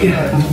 Gärten